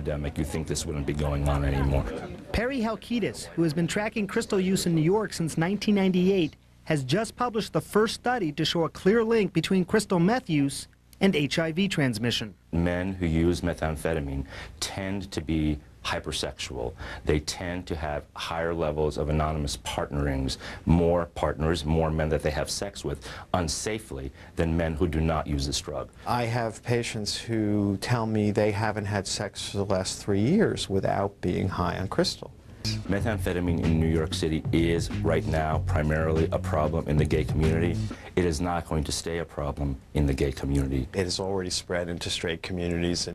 epidemic, you think this wouldn't be going on anymore. Perry Halkitis, who has been tracking crystal use in New York since 1998, has just published the first study to show a clear link between crystal meth use and HIV transmission. Men who use methamphetamine tend to be hypersexual. They tend to have higher levels of anonymous partnerings, more partners, more men that they have sex with unsafely than men who do not use this drug. I have patients who tell me they haven't had sex for the last three years without being high on crystal. Methamphetamine in New York City is right now primarily a problem in the gay community. It is not going to stay a problem in the gay community. It has already spread into straight communities.